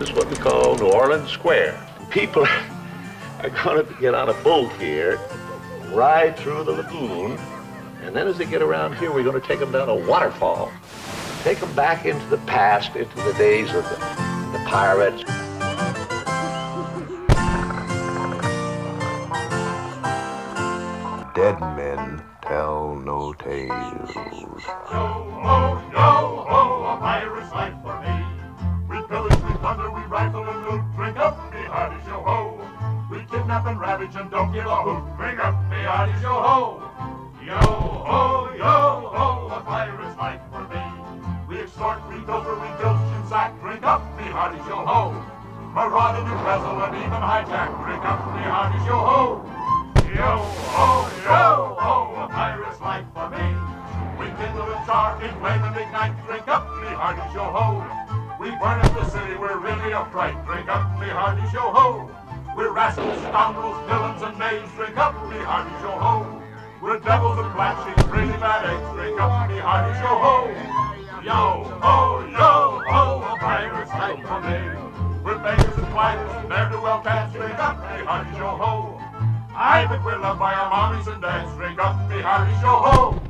is what we call New Orleans Square. People are going to get on a boat here, ride through the lagoon, and then as they get around here, we're going to take them down a waterfall. Take them back into the past, into the days of the, the pirates. Dead men tell no tales. Plunder, we rifle and loot. Drink up, me hearties, yo ho. We kidnap and ravage and don't give a hoot. Drink up, me hearties, yo ho. Yo ho, yo ho, a pirate's life for me. We extort, we pilfer, we filch and sack. Drink up, me hearties, yo ho. Maraud and embezzle and even hijack. Drink up, me hearties, yo ho. Yo ho, yo ho, a pirate's life for me. We kindle and char, inflame and ignite. Drink up, me hearties, yo ho. We burn up the city, we're really a fright. Drink up, me hearties, yo ho. We're rascals, scoundrels, villains, and knaves. Drink up, me hearties, yo ho. We're devils and black sheep, really bad eggs. Drink up, me hearties, yo ho. Yo ho, yo ho, a pirate's life for me. We're beggars and fighters, ne'er do well cats. Drink up, me hearties, yo ho. I think we're loved by our mommies and dads. Drink up, me hearties, yo ho.